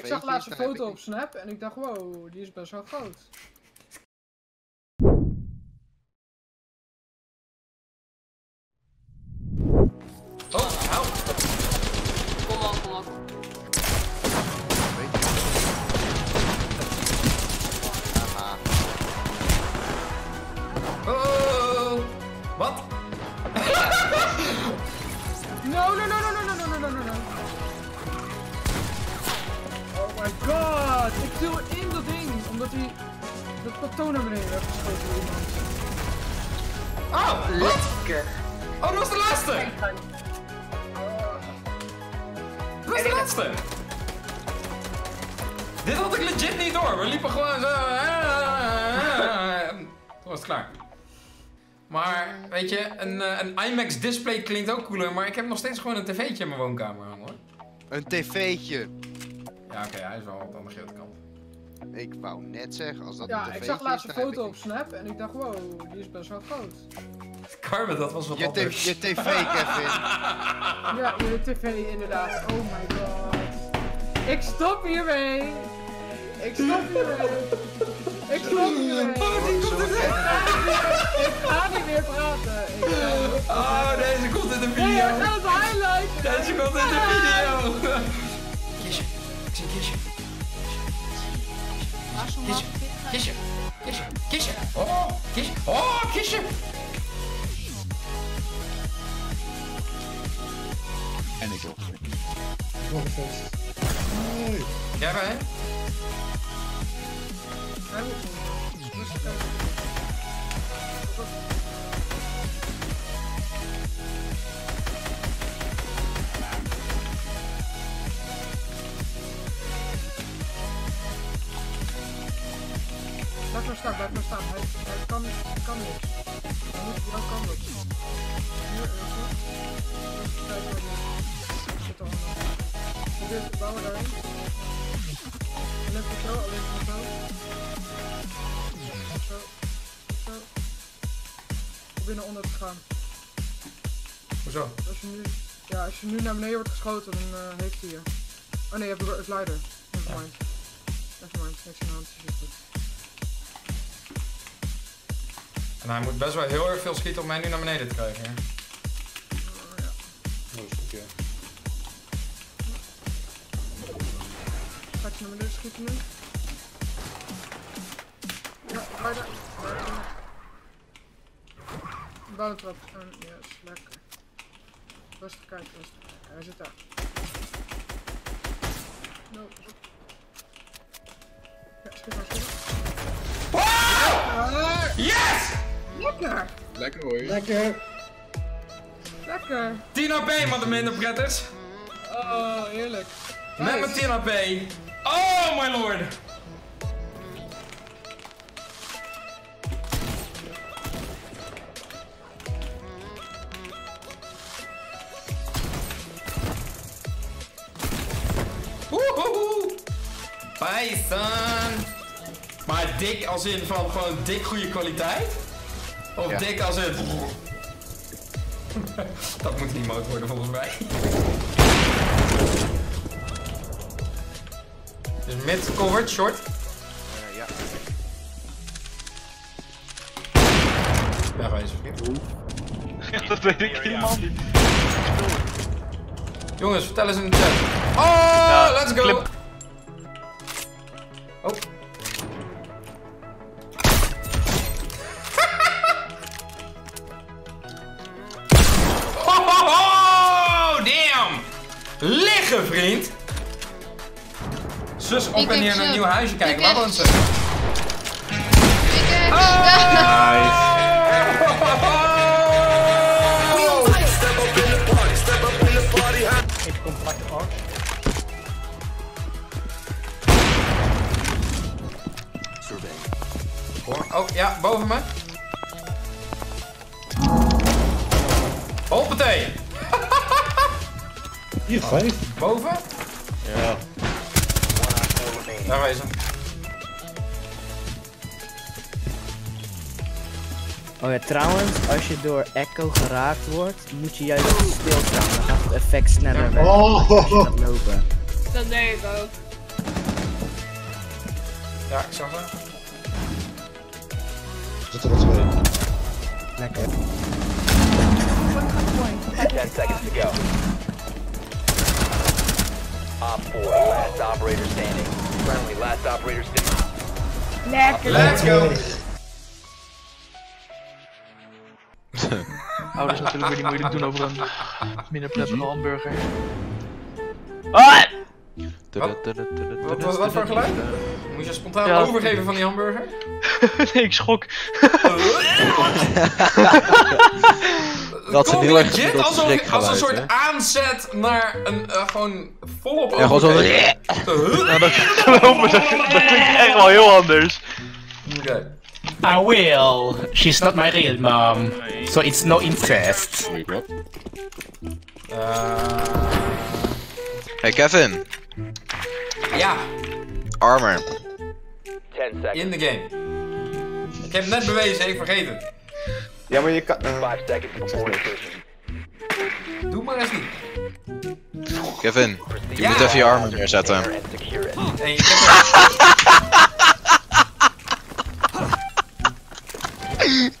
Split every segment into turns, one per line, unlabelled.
Ik zag laatst een foto op Snap en ik dacht, wow, die is best wel groot. Ik viel in dat ding, omdat hij dat patroon naar beneden heeft geschoten door iemand.
Oh, wat? Oh, dat was de laatste. Dat was de laatste. Dit had ik legit niet door. We liepen gewoon zo. Toen was het klaar. Maar, weet je, een, eh, een IMAX display klinkt ook cooler, maar ik heb nog steeds gewoon een tv'tje in mijn woonkamer hangen hoor.
Een tv'tje.
Ja, oké, hij is wel wat aan de grote kant.
Ik wou net zeggen, als dat
Ja,
een
ik zag laatst een foto
ik
op Snap en ik dacht, wow, die is best wel groot.
Carmen, dat was wat
Je,
anders.
je tv, Kevin.
Ja, je tv inderdaad. Oh my god. Ik stop hiermee. Ik stop hiermee. Ik stop hiermee.
Oh, die komt er
Ik ga niet meer praten. Ik
Oh, deze komt in de
Nee,
video.
dat is highlight.
Deze komt in de video. Get here. Get
here. Get
here.
Get
here. Get here. Oh, get here. Oh, get
here. And they
go. Go
first. Yeah, right. I will. Blijf maar staan, blijf maar staan. Hij, hij kan, kan niks. Hij moet, dan kan het. Hier, waar die zit. Probeer te bouwen daarin. En even zo, alleen maar zo. Zo. Zo. Probeer naar onder te gaan.
Hoezo?
Als je nu, ja, als je nu naar beneden wordt geschoten, dan eh, heeft hij je. Oh nee, je hebt een glider. Nevermind. Nevermind, niks aan de hand, is goed.
En hij moet best wel heel erg veel schieten om mij nu naar beneden te krijgen. hè?
Oh, ja. Gaat je naar beneden schieten nu? Ja, glider. Glider. Bouwtrap. En yes, lekker. Rustig kijken, rustig kijken. Hij zit daar. No. Ja, schiet maar, schiet Lekker!
Lekker hoor.
Lekker! Lekker!
10 AP, maar de minder pretters.
Oh, heerlijk.
Met mijn 10 AP. Oh, my lord. Python. Maar dik als in van gewoon dik goede kwaliteit? Of
Ja.
dik als in... Dat moet een emote worden volgens mij. Dus mid covered, short.
Eh, ja.
Wegwezen, vriend.
dat weet ik niet, man.
Jongens, vertel eens in de chat. Oh, let's go!
clip.
Oh. Liggen, vriend! Zus op
Ik
en neer naar een
ze.
nieuw huisje kijken.
Ik
Waar
heb
woont ze?
Ik heb...
Hoor- Oh, ja, boven me. Hoppatee!
Hier, vijf.
Boven?
Ja.
Daar wezen.
Oh ja, trouwens, als je door echo geraakt wordt, moet je juist stilstaan. Dan gaat het effect sneller weg
Oh.
als je gaat lopen.
Dat deed ik ook.
Ja, ik zag het.
Zit er wat twee.
Lekker.
10 seconds to go. Op 4, last operator standing. Friendly, last operator standing.
Let's go!
Ouders natuurlijk weer niet moeilijk doen over een minder prettige hamburger. Ah!
Wat, wat, wat voor geluid? Moet je spontaan
Ja.
overgeven van die hamburger?
nee, ik schok.
Dat is een heel erg
legit
gemiddeld
alsof, als een soort
hè?
aanzet naar een eh, gewoon volop
Ja, gewoon zo.
Nou, dat, geloof dat, dat klinkt echt wel heel anders.
Oké.
I will. She's not my real mom, so it's no incest.
Eh,
Hey Kevin,
ja,
armor.
10 seconds.
in de game. Ik heb het net bewezen, ik vergeet het.
Ja, maar je kan...
5 seconds before insertion.
Doe maar eens niet.
Kevin, je
Ja.
moet even je armor neerzetten.
Nee, ik heb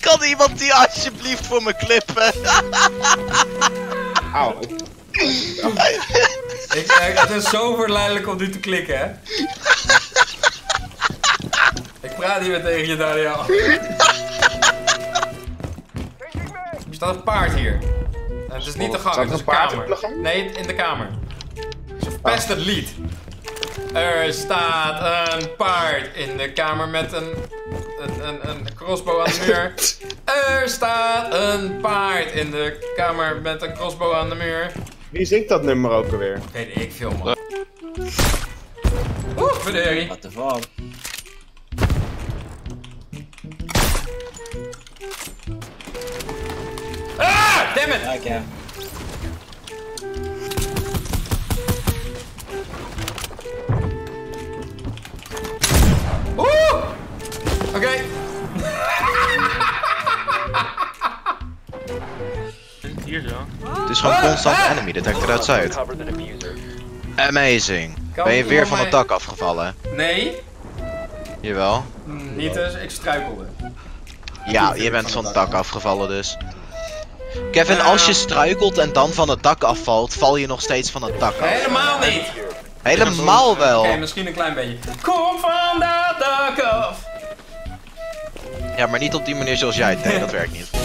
Kan iemand die alsjeblieft voor me klippen?
Auw.
ik, het is zo verleidelijk om nu te klikken, hè? ik praat niet meer tegen je, Daniel. Er staat een paard hier. En het is niet de gang, het is
een paard
kamer.
in de gang?
Nee, in de kamer. Ze verpest het lied. Er staat een paard in de kamer met een, een, een, een crossbow aan de muur. Er staat een paard in de kamer met een crossbow aan de muur.
Wie zingt dat nummer ook alweer?
Weet ik veel, man. Oeh, verdorie.
What the fuck?
Ah, damn it!
Okay.
Oeh! Oké.
Hier zo.
Het is gewoon constant enemy detected outside.
Cover the diffuser.
Amazing.
Kan
Ben je weer van het dak afgevallen?
Nee,
Jawel.
niet dus. Ik struikelde.
Ja, je bent van het dak afgevallen dus. Kevin, als je struikelt en dan van het dak afvalt, val je nog steeds van het dak af.
Helemaal niet.
Helemaal wel.
Oké, misschien een klein beetje. Kom van dat dak af.
Ja, maar niet op die manier zoals jij het deed, dat werkt niet.